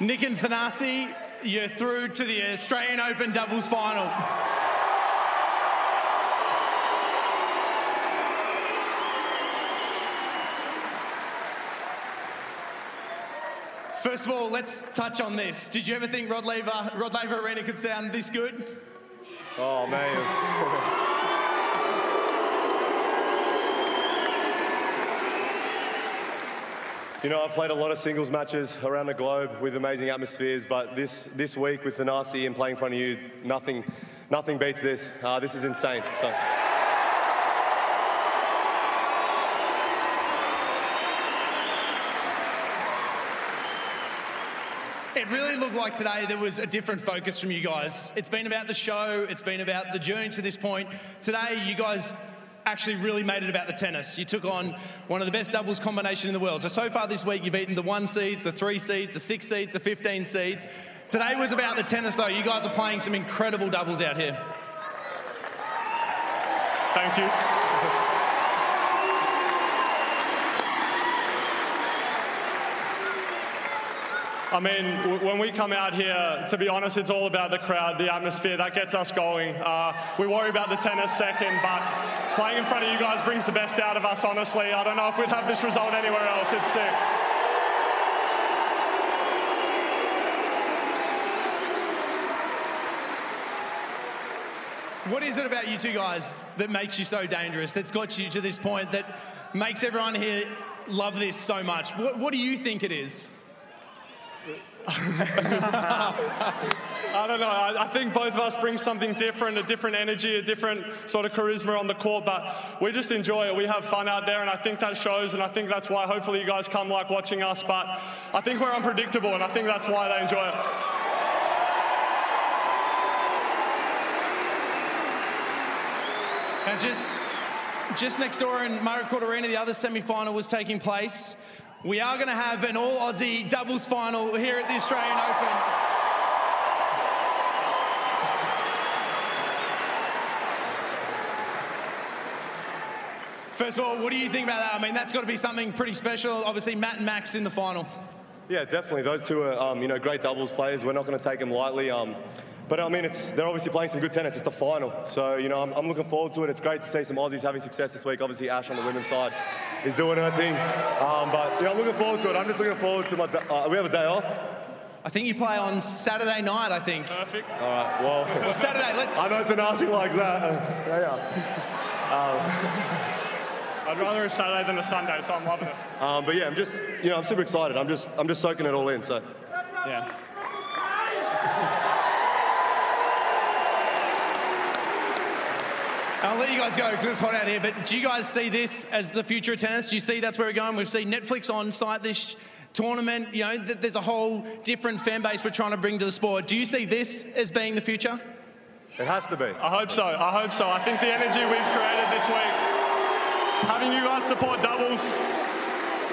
Nick and Thanasi, you're through to the Australian Open doubles final. First of all, let's touch on this. Did you ever think Rod Laver, Rod Laver Arena could sound this good? Oh man, it was- You know, I've played a lot of singles matches around the globe with amazing atmospheres, but this this week with Thanasi and playing in front of you, nothing nothing beats this. Uh, this is insane. So. It really looked like today there was a different focus from you guys. It's been about the show, it's been about the journey to this point. Today, you guys actually really made it about the tennis. You took on one of the best doubles combination in the world. So, so far this week, you've beaten the one seeds, the three seeds, the six seeds, the 15 seeds. Today was about the tennis, though. You guys are playing some incredible doubles out here. Thank you. I mean, w- when we come out here, to be honest, it's all about the crowd, the atmosphere. That gets us going. Uh, we worry about the tennis second, but playing in front of you guys brings the best out of us, honestly. I don't know if we'd have this result anywhere else. It's sick. What is it about you two guys that makes you so dangerous, that's got you to this point, that makes everyone here love this so much? What, what do you think it is? I don't know. I, I think both of us bring something different, a different energy, a different sort of charisma on the court, but we just enjoy it. We have fun out there, and I think that shows, and I think that's why hopefully you guys come like watching us, but I think we're unpredictable, and I think that's why they enjoy it. Now, just just next door in Court Arena, the other semi-final was taking place. We are going to have an all Aussie doubles final here at the Australian Open. First of all, what do you think about that? I mean, that's got to be something pretty special. Obviously, Matt and Max in the final. Yeah, definitely. Those two are, um, you know, great doubles players. We're not going to take them lightly. Um, but I mean, it's, they're obviously playing some good tennis. It's the final, so you know, I'm, I'm looking forward to it. It's great to see some Aussies having success this week. Obviously, Ash on the women's side is doing her thing. Um, but yeah, I'm looking forward to it. I'm just looking forward to my. Uh, we have a day off. I think you play on Saturday night. I think. Perfect. All right. Well, Well, Saturday. Let, I know Thanasi likes that. Yeah. I'd rather a Saturday than a Sunday, so I'm loving it. Um, but yeah, I'm just, you know, I'm super excited. I'm just, I'm just soaking it all in. So. yeah. I'll let you guys go because it's hot out here. But do you guys see this as the future of tennis? Do you see that's where we're going? We've seen Netflix on site this tournament. You know, th- there's a whole different fan base we're trying to bring to the sport. Do you see this as being the future? It has to be. I hope so. I hope so. I think the energy we've created this week, having you guys support doubles,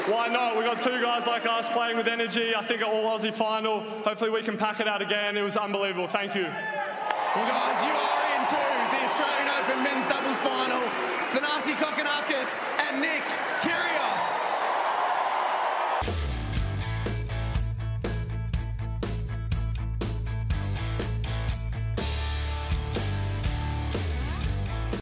why not? We've got two guys like us playing with energy. I think an all Aussie final. Hopefully, we can pack it out again. It was unbelievable. Thank you. Well, guys, you are into the Australian Open men's doubles final. Thanasi Kokkinakis